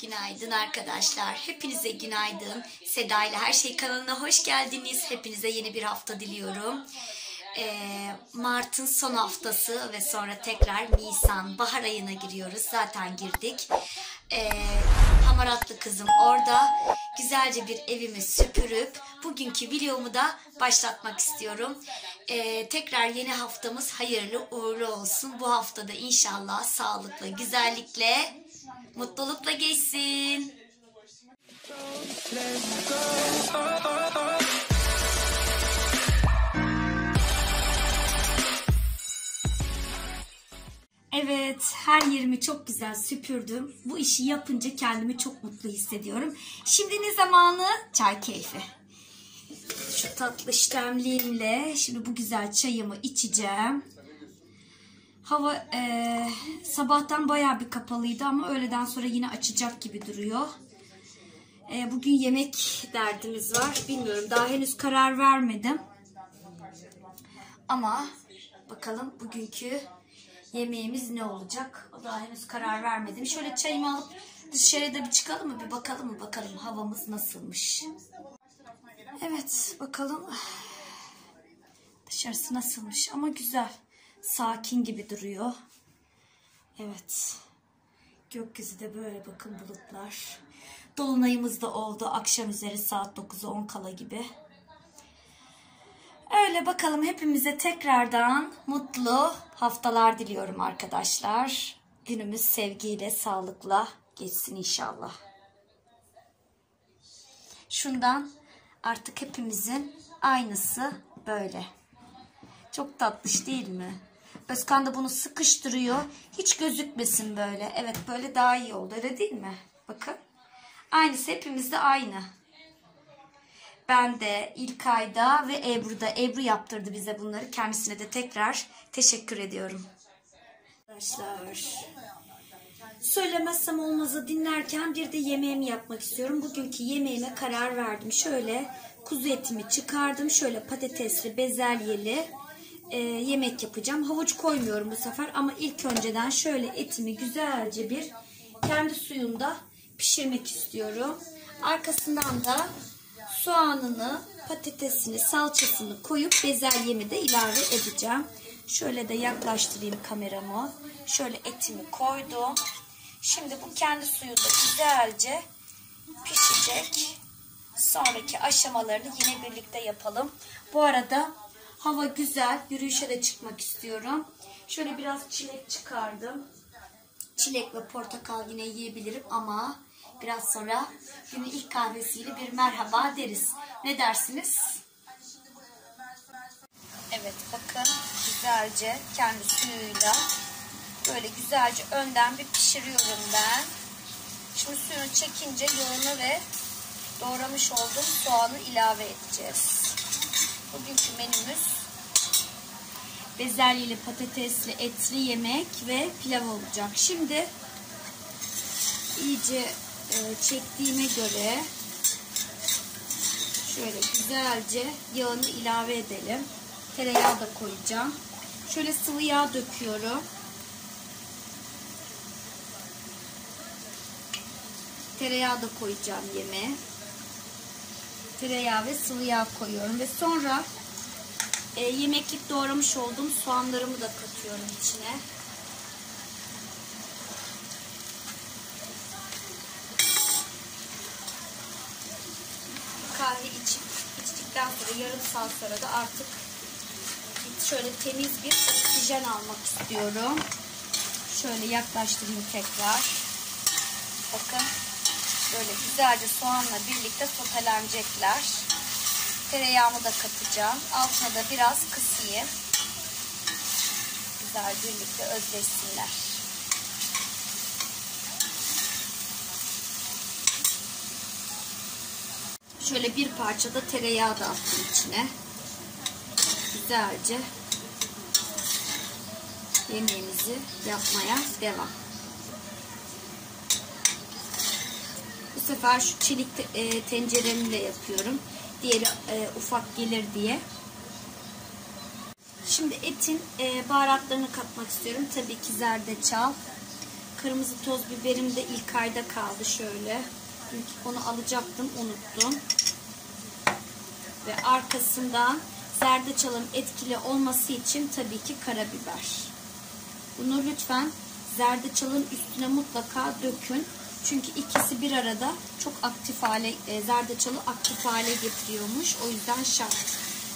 Günaydın arkadaşlar. Hepinize günaydın. Seda ile Her Şey kanalına hoş geldiniz. Hepinize yeni bir hafta diliyorum. Ee, Mart'ın son haftası ve sonra tekrar Nisan, bahar ayına giriyoruz. Zaten girdik. Ee, hamaratlı kızım orada. Güzelce bir evimi süpürüp bugünkü videomu da başlatmak istiyorum. Ee, tekrar yeni haftamız hayırlı uğurlu olsun. Bu haftada inşallah sağlıkla, güzellikle, mutlulukla geçsin. Evet, her yerimi çok güzel süpürdüm. Bu işi yapınca kendimi çok mutlu hissediyorum. Şimdi ne zamanı? Çay keyfi. Şu tatlı işlemliğimle şimdi bu güzel çayımı içeceğim. Hava e, sabahtan bayağı bir kapalıydı ama öğleden sonra yine açacak gibi duruyor. E, bugün yemek derdimiz var. Bilmiyorum daha henüz karar vermedim. Ama bakalım bugünkü yemeğimiz ne olacak? Daha henüz karar vermedim. Şöyle çayımı alıp dışarıda bir çıkalım mı? Bir bakalım mı? Bakalım havamız nasılmış. Evet bakalım. Dışarısı nasılmış ama güzel. Sakin gibi duruyor. Evet. Gökyüzü de böyle bakın bulutlar. Dolunayımız da oldu. Akşam üzeri saat 9'a 10 kala gibi. Öyle bakalım hepimize tekrardan mutlu haftalar diliyorum arkadaşlar. Günümüz sevgiyle, sağlıkla geçsin inşallah. Şundan artık hepimizin aynısı böyle. Çok tatlış değil mi? Özkan da bunu sıkıştırıyor. Hiç gözükmesin böyle. Evet böyle daha iyi oldu öyle değil mi? Bakın. Aynısı hepimizde aynı. Ben de ilk ayda ve Ebru'da. Ebru yaptırdı bize bunları. Kendisine de tekrar teşekkür ediyorum. Arkadaşlar. Söylemezsem olmazı dinlerken bir de yemeğimi yapmak istiyorum. Bugünkü yemeğime karar verdim. Şöyle kuzu etimi çıkardım. Şöyle patatesli, bezelyeli e, yemek yapacağım. Havuç koymuyorum bu sefer ama ilk önceden şöyle etimi güzelce bir kendi suyunda pişirmek istiyorum. Arkasından da soğanını, patatesini, salçasını koyup bezelyemi de ilave edeceğim. Şöyle de yaklaştırayım kameramı. Şöyle etimi koydum. Şimdi bu kendi suyunda güzelce pişecek. Sonraki aşamalarını yine birlikte yapalım. Bu arada hava güzel. Yürüyüşe de çıkmak istiyorum. Şöyle biraz çilek çıkardım. Çilek ve portakal yine yiyebilirim ama biraz sonra günün ilk kahvesiyle bir merhaba deriz. Ne dersiniz? Evet bakın güzelce kendi suyuyla böyle güzelce önden bir pişiriyorum ben. Şimdi suyunu çekince yağını ve doğramış olduğum soğanı ilave edeceğiz. Bugünkü menümüz bezelyeli patatesli etli yemek ve pilav olacak. Şimdi iyice e, çektiğime göre şöyle güzelce yağını ilave edelim. Tereyağı da koyacağım. Şöyle sıvı yağ döküyorum. Tereyağı da koyacağım yemeğe. Tereyağı ve sıvı yağ koyuyorum ve sonra e, yemeklik doğramış olduğum soğanlarımı da katıyorum içine. Kahve içip içtikten sonra yarım saat sonra da artık şöyle temiz bir oksijen almak istiyorum. Şöyle yaklaştırayım tekrar. Bakın böyle güzelce soğanla birlikte sotelenecekler. Tereyağımı da katacağım. Altına da biraz kısayım. Güzel birlikte özleşsinler. Şöyle bir parça da tereyağı da attım içine. Güzelce yemeğimizi yapmaya devam. Bu sefer şu çelik e, tenceremle yapıyorum. Diğeri e, ufak gelir diye. Şimdi etin e, baharatlarını katmak istiyorum. Tabii ki zerdeçal, kırmızı toz biberim de ilk ayda kaldı şöyle. Onu alacaktım unuttum. Ve arkasından zerdeçalın etkili olması için tabii ki karabiber. Bunu lütfen zerdeçalın üstüne mutlaka dökün. Çünkü ikisi bir arada çok aktif hale, e, zerdeçalı aktif hale getiriyormuş. O yüzden şart.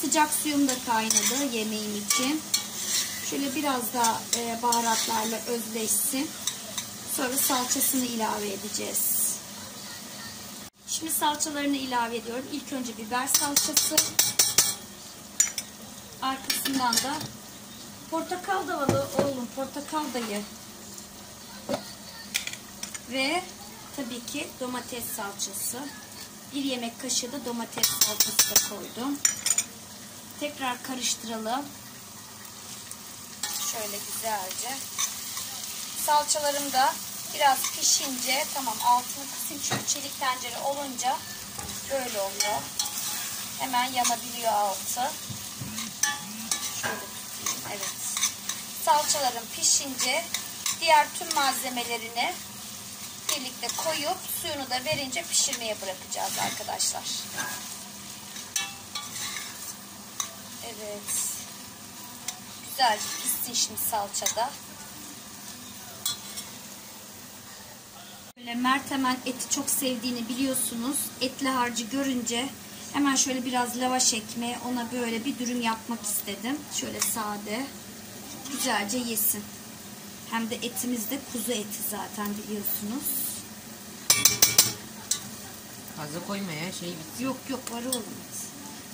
Sıcak suyum da kaynadı yemeğim için. Şöyle biraz daha e, baharatlarla özleşsin. Sonra salçasını ilave edeceğiz. Şimdi salçalarını ilave ediyorum. İlk önce biber salçası. Arkasından da portakal da var oğlum. Portakal da ye. Ve tabii ki domates salçası. Bir yemek kaşığı da domates salçası da koydum. Tekrar karıştıralım. Şöyle güzelce. Salçalarım da biraz pişince tamam altını kısayım çünkü çelik tencere olunca böyle oluyor. Hemen yanabiliyor altı. Şöyle tutayım. Evet. Salçalarım pişince diğer tüm malzemelerini birlikte koyup suyunu da verince pişirmeye bırakacağız arkadaşlar. Evet. Güzelce pişsin şimdi salçada. Böyle Mert hemen eti çok sevdiğini biliyorsunuz. Etli harcı görünce hemen şöyle biraz lavaş ekmeği ona böyle bir dürüm yapmak istedim. Şöyle sade. Güzelce yesin. Hem de etimiz de kuzu eti zaten biliyorsunuz. Fazla koyma ya şey bitsin. Yok yok var oğlum.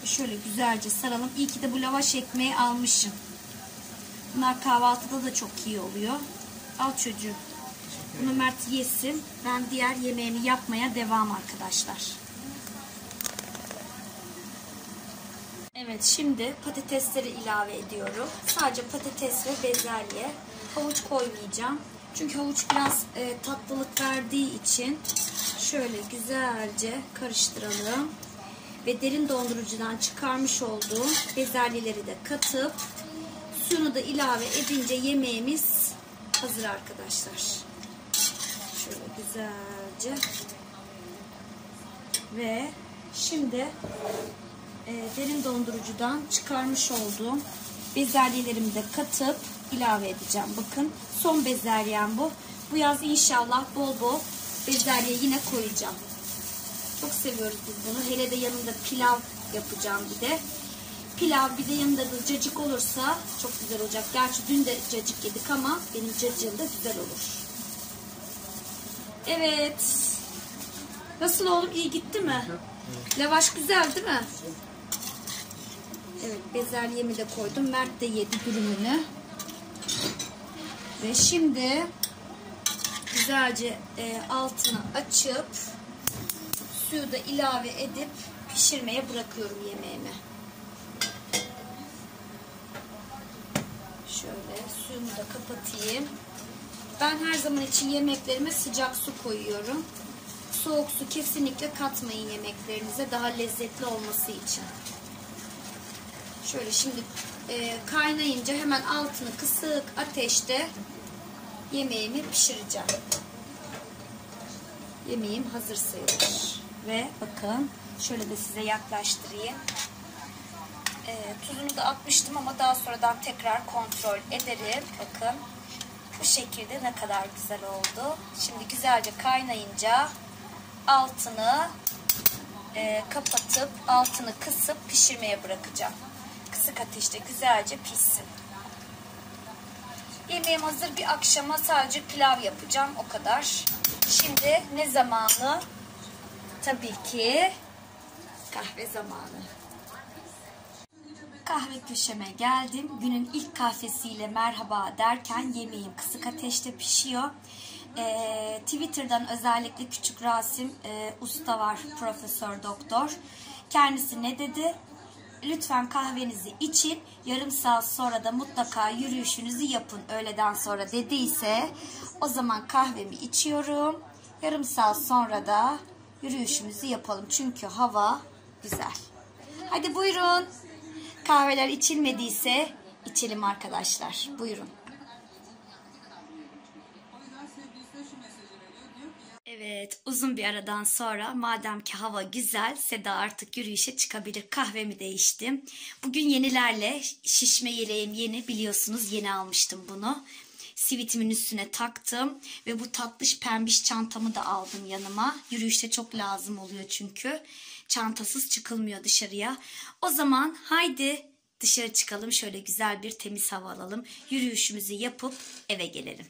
Şöyle güzelce saralım. İyi ki de bu lavaş ekmeği almışım. Bunlar kahvaltıda da çok iyi oluyor. Al çocuğum. Bunu Mert yesin. Ben diğer yemeğimi yapmaya devam arkadaşlar. Evet şimdi patatesleri ilave ediyorum. Sadece patates ve bezelye. Havuç koymayacağım. Çünkü havuç biraz e, tatlılık verdiği için şöyle güzelce karıştıralım. Ve derin dondurucudan çıkarmış olduğum bezelyeleri de katıp suyunu da ilave edince yemeğimiz hazır arkadaşlar. Şöyle güzelce. Ve şimdi e, derin dondurucudan çıkarmış olduğum bezelyelerimi de katıp ilave edeceğim. Bakın son bezelyem bu. Bu yaz inşallah bol bol bezelye yine koyacağım. Çok seviyoruz biz bunu. Hele de yanında pilav yapacağım bir de. Pilav bir de yanında da cacık olursa çok güzel olacak. Gerçi dün de cacık yedik ama benim cacığım da güzel olur. Evet. Nasıl oğlum? iyi gitti mi? Lavaş güzel değil mi? Evet bezelyemi de koydum. Mert de yedi dürümünü. Ve şimdi güzelce e, altını açıp suyu da ilave edip pişirmeye bırakıyorum yemeğimi. Şöyle suyumu da kapatayım. Ben her zaman için yemeklerime sıcak su koyuyorum. Soğuk su kesinlikle katmayın yemeklerinize daha lezzetli olması için. Şöyle şimdi e, kaynayınca hemen altını kısık ateşte yemeğimi pişireceğim. Yemeğim hazır sayılır. Ve bakın şöyle de size yaklaştırayım. E, tuzunu da atmıştım ama daha sonradan tekrar kontrol ederim. Bakın bu şekilde ne kadar güzel oldu. Şimdi güzelce kaynayınca altını e, kapatıp altını kısıp pişirmeye bırakacağım. Kısık ateşte güzelce pişsin. Yemeğim hazır bir akşama sadece pilav yapacağım o kadar. Şimdi ne zamanı? Tabii ki kahve zamanı. Kahve köşeme geldim. Günün ilk kahvesiyle merhaba derken yemeğim kısık ateşte pişiyor. Ee, Twitter'dan özellikle Küçük Rasim e, Usta var, Profesör Doktor. Kendisi ne dedi? Lütfen kahvenizi için, yarım saat sonra da mutlaka yürüyüşünüzü yapın öğleden sonra dediyse o zaman kahvemi içiyorum. Yarım saat sonra da yürüyüşümüzü yapalım çünkü hava güzel. Hadi buyurun. Kahveler içilmediyse içelim arkadaşlar. Buyurun. Evet, uzun bir aradan sonra madem ki hava güzel, Seda artık yürüyüşe çıkabilir. Kahvemi de içtim. Bugün yenilerle şişme yeleğim yeni biliyorsunuz yeni almıştım bunu. Sivitimin üstüne taktım ve bu tatlış pembiş çantamı da aldım yanıma. Yürüyüşte çok lazım oluyor çünkü. Çantasız çıkılmıyor dışarıya. O zaman haydi dışarı çıkalım şöyle güzel bir temiz hava alalım. Yürüyüşümüzü yapıp eve gelelim.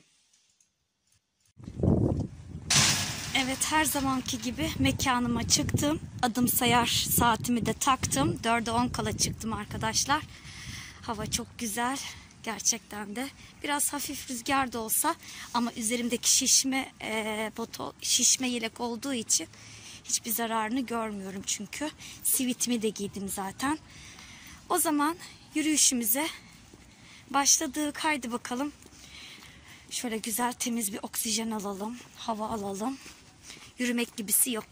Evet her zamanki gibi mekanıma çıktım. Adım sayar saatimi de taktım. 4'e 10 kala çıktım arkadaşlar. Hava çok güzel. Gerçekten de biraz hafif rüzgar da olsa ama üzerimdeki şişme e, boto, şişme yelek olduğu için hiçbir zararını görmüyorum çünkü. Sivitimi de giydim zaten. O zaman yürüyüşümüze başladık. Haydi bakalım. Şöyle güzel temiz bir oksijen alalım. Hava alalım. Yürümek gibisi yok.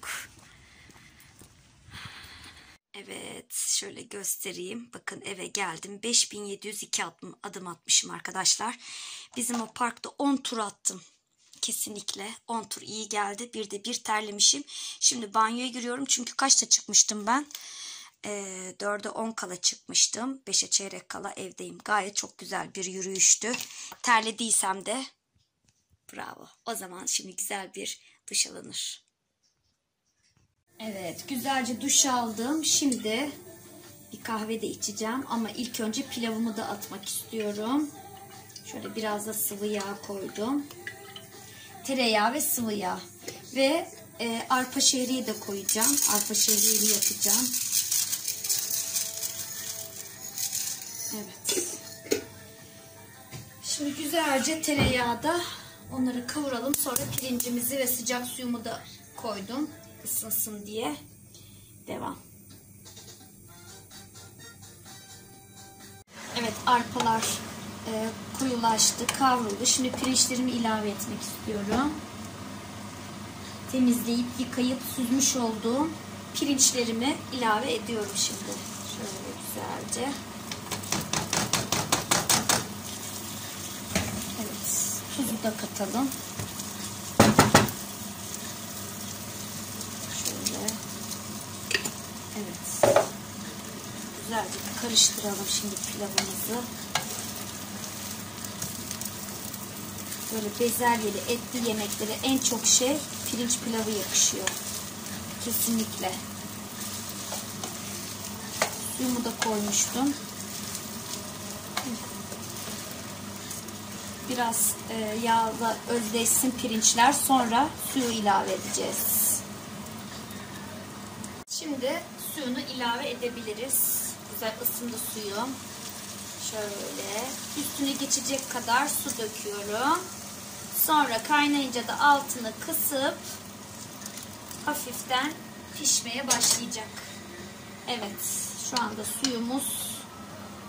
Evet şöyle göstereyim. Bakın eve geldim. 5702 adım, adım atmışım arkadaşlar. Bizim o parkta 10 tur attım. Kesinlikle 10 tur iyi geldi. Bir de bir terlemişim. Şimdi banyoya giriyorum. Çünkü kaçta çıkmıştım ben? E, 4'e 10 kala çıkmıştım. 5'e çeyrek kala evdeyim. Gayet çok güzel bir yürüyüştü. Terlediysem de bravo. O zaman şimdi güzel bir duş alınır. Evet güzelce duş aldım. Şimdi bir kahve de içeceğim. Ama ilk önce pilavımı da atmak istiyorum. Şöyle biraz da sıvı yağ koydum. Tereyağı ve sıvı yağ. Ve e, arpa şehriye de koyacağım. Arpa şehriyeyi yapacağım. Evet. Şimdi güzelce tereyağda onları kavuralım. Sonra pirincimizi ve sıcak suyumu da koydum. ısınsın diye. Devam. Evet arpalar e, koyulaştı, kavruldu. Şimdi pirinçlerimi ilave etmek istiyorum. Temizleyip, yıkayıp, süzmüş olduğum pirinçlerimi ilave ediyorum şimdi. Şöyle güzelce. Evet, tuzu da katalım. Şöyle. Evet. Güzelce karıştıralım şimdi pilavımızı. Böyle bezelyeli etli yemeklere en çok şey pirinç pilavı yakışıyor. Kesinlikle. Suyumu da koymuştum. Biraz e, yağla özleşsin pirinçler. Sonra suyu ilave edeceğiz. Şimdi suyunu ilave edebiliriz. Güzel ısındı suyum. Şöyle üstüne geçecek kadar su döküyorum. Sonra kaynayınca da altını kısıp hafiften pişmeye başlayacak. Evet şu anda suyumuz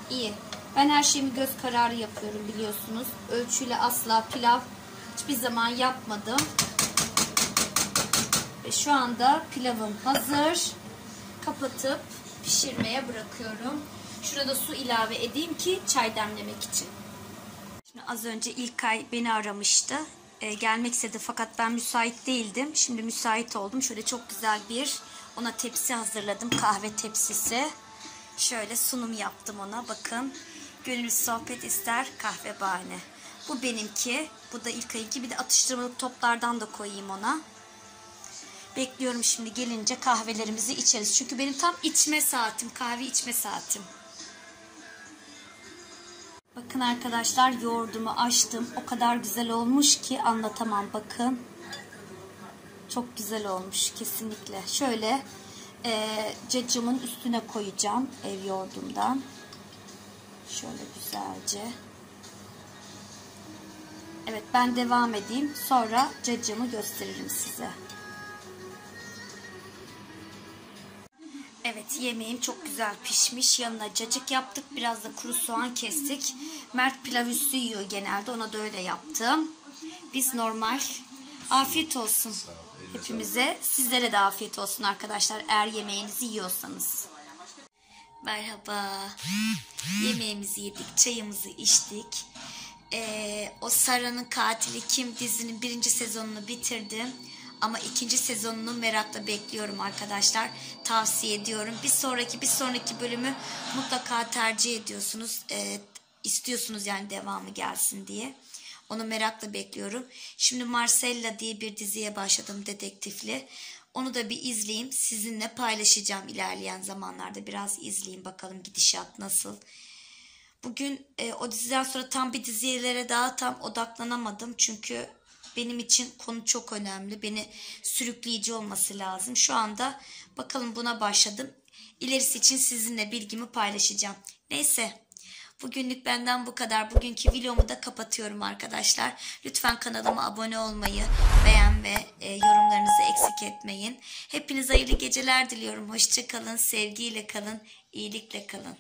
iyi. Ben her şeyimi göz kararı yapıyorum biliyorsunuz. Ölçüyle asla pilav hiçbir zaman yapmadım. Ve şu anda pilavım hazır. Kapatıp pişirmeye bırakıyorum. Şurada su ilave edeyim ki çay demlemek için. Şimdi az önce İlkay beni aramıştı. Ee, gelmek istedi fakat ben müsait değildim. Şimdi müsait oldum. Şöyle çok güzel bir ona tepsi hazırladım. Kahve tepsisi. Şöyle sunum yaptım ona. Bakın. Gönül sohbet ister kahve bahane. Bu benimki. Bu da İlkay'ınki. Bir de atıştırmalık toplardan da koyayım ona. Bekliyorum şimdi gelince kahvelerimizi içeriz. Çünkü benim tam içme saatim. Kahve içme saatim. Bakın arkadaşlar yoğurdumu açtım. O kadar güzel olmuş ki anlatamam bakın. Çok güzel olmuş kesinlikle. Şöyle e, cacımın üstüne koyacağım ev yoğurdumdan. Şöyle güzelce. Evet ben devam edeyim. Sonra cacımı gösteririm size. Evet yemeğim çok güzel pişmiş. Yanına cacık yaptık. Biraz da kuru soğan kestik. Mert pilav üstü yiyor genelde. Ona da öyle yaptım. Biz normal. Afiyet olsun hepimize. Sizlere de afiyet olsun arkadaşlar. Eğer yemeğinizi yiyorsanız. Merhaba. Yemeğimizi yedik. Çayımızı içtik. Ee, o Sara'nın katili kim dizinin birinci sezonunu bitirdim. Ama ikinci sezonunu merakla bekliyorum arkadaşlar. Tavsiye ediyorum. Bir sonraki bir sonraki bölümü mutlaka tercih ediyorsunuz. Ee, istiyorsunuz yani devamı gelsin diye. Onu merakla bekliyorum. Şimdi Marcella diye bir diziye başladım dedektifli. Onu da bir izleyeyim. Sizinle paylaşacağım ilerleyen zamanlarda. Biraz izleyin bakalım gidişat nasıl. Bugün e, o diziden sonra tam bir dizilere daha tam odaklanamadım. Çünkü benim için konu çok önemli. Beni sürükleyici olması lazım. Şu anda bakalım buna başladım. İlerisi için sizinle bilgimi paylaşacağım. Neyse. Bugünlük benden bu kadar. Bugünkü videomu da kapatıyorum arkadaşlar. Lütfen kanalıma abone olmayı, beğen ve e, yorumlarınızı eksik etmeyin. Hepinize hayırlı geceler diliyorum. Hoşçakalın, sevgiyle kalın, iyilikle kalın.